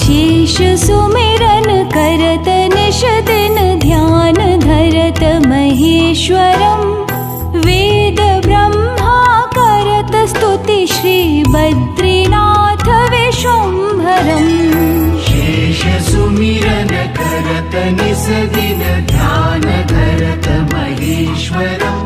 शेष करत निषदिन ध्यान धरत महेश्वरम्। वेद ब्रह्मा करत स्तुति श्रीबद्रीनाथ विशुम्भरम् शेष सुमिरन करत निषदिन ध्यान धरत महेश्वरम्।